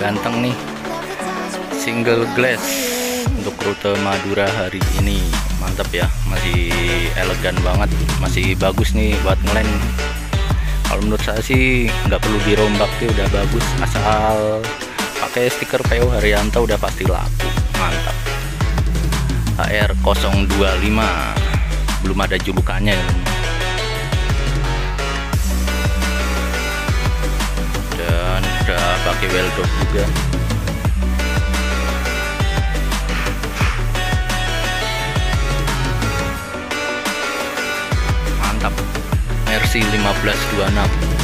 ganteng nih. single glass untuk rute Madura hari ini. Mantap ya masih elegan banget masih bagus nih buat ngelain kalau menurut saya sih nggak perlu dirombak sih udah bagus. Asal pakai stiker PO Haryanto udah pasti laku. Mantap. HR 025 belum ada julukannya. Ya dan udah pakai weldot juga. Mantap. Mercy 1526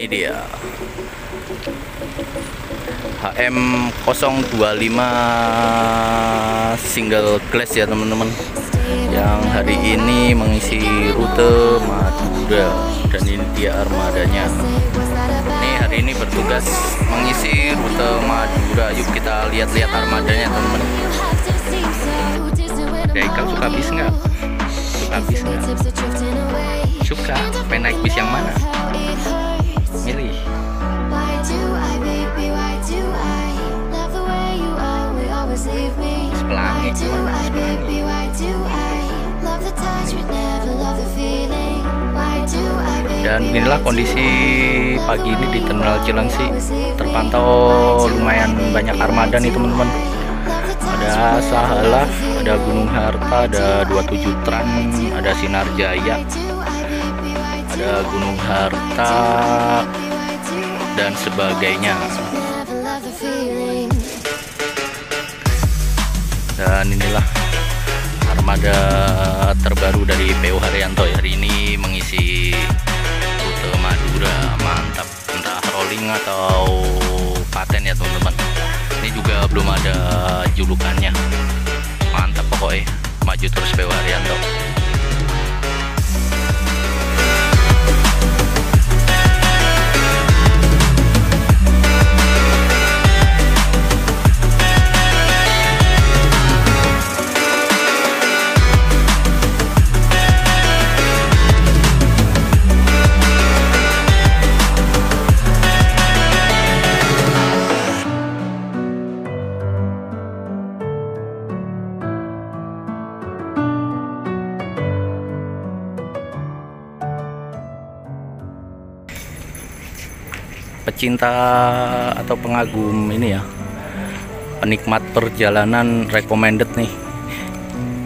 ini dia HM 025 single class ya teman-teman yang hari ini mengisi rute Madura dan ini dia armadanya ini hari ini bertugas mengisi rute Madura yuk kita lihat-lihat armadanya teman-teman Oke, kau suka bis nggak? Suka bis nggak? Suka? Pengen naik bis yang mana? Dan inilah kondisi pagi ini di Terminal Cilengsi terpantau lumayan banyak armada nih teman-teman ada Sahalah, ada Gunung Harta, ada 27 Tran, ada Sinar Jaya, ada Gunung Harta dan sebagainya. Dan inilah armada terbaru dari PO Haryanto ya. hari ini mengisi rolling atau paten ya teman-teman. Ini juga belum ada julukannya. Mantap pokoknya. Maju terus PO Haryanto pecinta atau pengagum ini ya penikmat perjalanan recommended nih.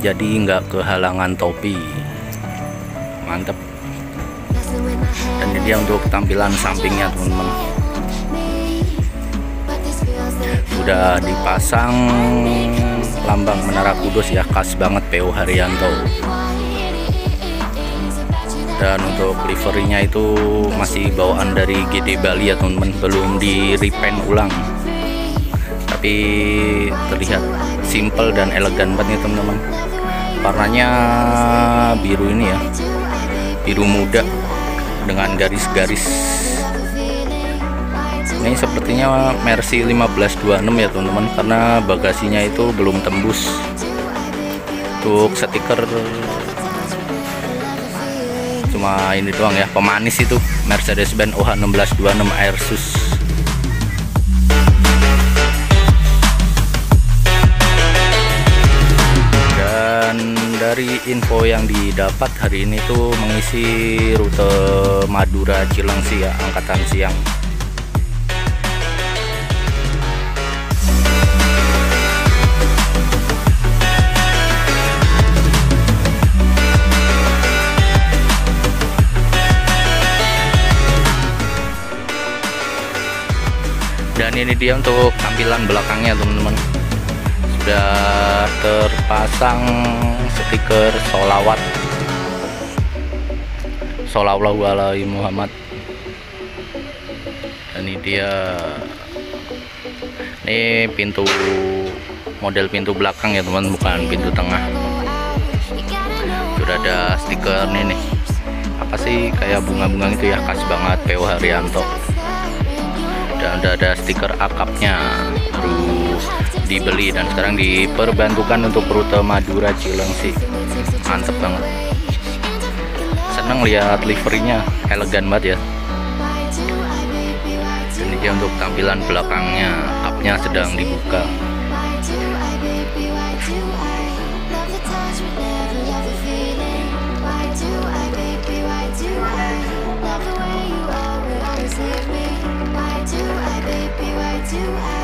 Jadi nggak kehalangan topi. Mantep. Dan ini dia untuk tampilan sampingnya teman-teman. Sudah dipasang lambang Menara Kudus ya khas banget PO Haryanto dan untuk liverinya itu masih bawaan dari GD Bali ya teman-teman. Belum di repaint ulang. Tapi terlihat simple dan elegan banget nih teman-teman. Warnanya biru ini ya. Biru muda dengan garis-garis. Ini sepertinya Mercy 1526 ya teman-teman. Karena bagasinya itu belum tembus. Untuk stiker cuma ini doang ya pemanis itu Mercedes-Benz OH1626 Airsus dan dari info yang didapat hari ini tuh mengisi rute Madura Cilengsi ya angkatan siang ini dia untuk tampilan belakangnya teman-teman. Sudah terpasang stiker solawat. Solawat alaihi Muhammad. Dan ini dia. Ini pintu model pintu belakang ya teman bukan pintu tengah. Sudah ada stiker nih. Nih apa sih kayak bunga-bunga itu ya? Khas banget PO Haryanto dan udah ada stiker akapnya. Baru dibeli dan sekarang diperbantukan untuk rute Madura Cilengsi. Mantep banget. Seneng lihat liverynya. Elegan banget ya. Dan ini untuk tampilan belakangnya. Kapnya sedang dibuka do I